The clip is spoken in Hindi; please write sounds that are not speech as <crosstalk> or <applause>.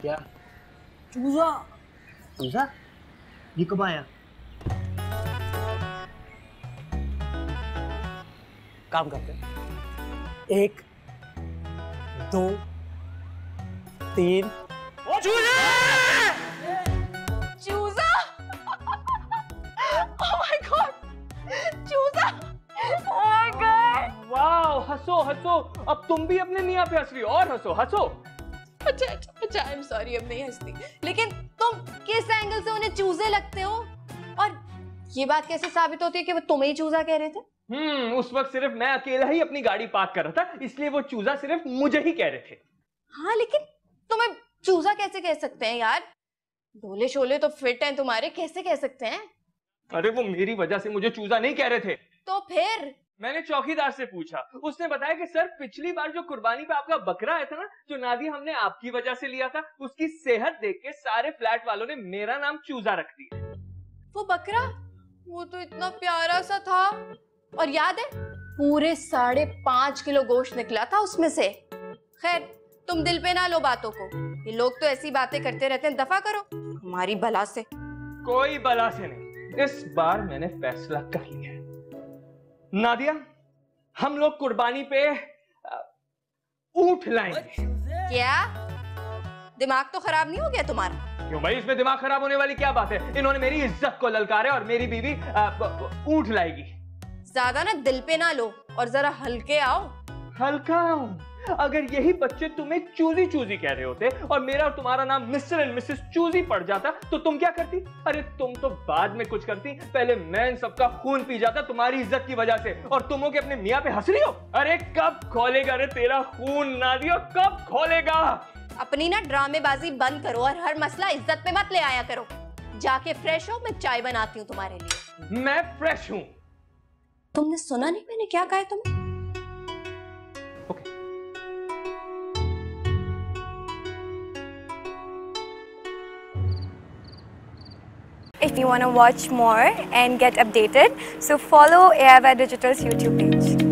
क्या? चूजा चूजा ये कब आया? काम करते हैं। एक दो तीन। चूजा! <laughs> oh my god! चूजा? Oh my god! वाओ हंसो हंसो। अब तुम भी अपने मियाँ पे हंस रही हो। और हंसो हंसो। अच्छा अच्छा अच्छा आई एम सॉरी अब नहीं हंसती। लेकिन तुम किस एंगल से उन्हें चूजे लगते हो? और ये बात कैसे साबित होती है कि वो तुम्हें ही चूजा कह रहे थे? हम्म उस वक्त सिर्फ़ मैं अकेला ही अपनी गाड़ी पार्क कर रहा था इसलिए वो चूजा सिर्फ़ मुझे ही कह रहे थे। हाँ लेकिन तुम्हें चूजा कैसे कह सकते हैं यार? डोले शोले तो फिट हैं तुम्हारे कैसे कह सकते हैं? अरे वो मेरी वजह से मुझे चूजा नहीं कह रहे थे। तो फिर? मैंने चौकीदार से पूछा उसने बताया कि सर पिछली बार जो कुर्बानी पे आपका बकरा आया था ना जो नादी हमने आपकी वजह से लिया था उसकी सेहत देख के सारे फ्लैट वालों ने मेरा नाम चूजा रख दिया। वो बकरा? वो तो इतना प्यारा सा था। और याद है पूरे साढ़े पाँच किलो गोश्त निकला था उसमें से। खैर तुम दिल पे ना लो बातों को। ये लोग तो ऐसी बातें करते रहते हैं दफ़ा करो। हमारी बला से। कोई बला से नहीं इस बार मैंने फैसला कर लिया नादिया हम लोग कुर्बानी पे ऊट लाएँगे। क्या? दिमाग तो खराब नहीं हो गया तुम्हारा? क्यों भाई इसमें दिमाग खराब होने वाली क्या बात है? इन्होंने मेरी इज़्ज़त को ललकारे और मेरी बीवी ऊँट लाएगी। ज़्यादा ना दिल पे ना लो और जरा हल्के आओ। हल्का हूँ। अगर यही बच्चे तुम्हें चूजी चूजी कह रहे होते और मेरा और तुम्हारा नाम मिस्टर एंड मिसेस चूजी पड़ जाता तो तुम क्या करती? अरे तुम तो बाद में कुछ करती। पहले मैं इन सबका खून पी जाता तुम्हारी इज़्ज़त की वजह से और तुम हो के अपने मियाँ पे हंस रही हो? अरे कब खोलेगा रे तेरा खून ना दियो कब खोलेगा? अपनी ना ड्रामेबाजी बंद करो और हर मसला इज़्ज़त पे मत ले आया करो। जाके फ्रेश हो मैं चाय बनाती हूँ तुम्हारे लिए। मैं फ्रेश हूँ। तुमने सुना नहीं मैंने क्या कहा तुम्हें? If you want to watch more and get updated, so follow AIY Digital's YouTube page.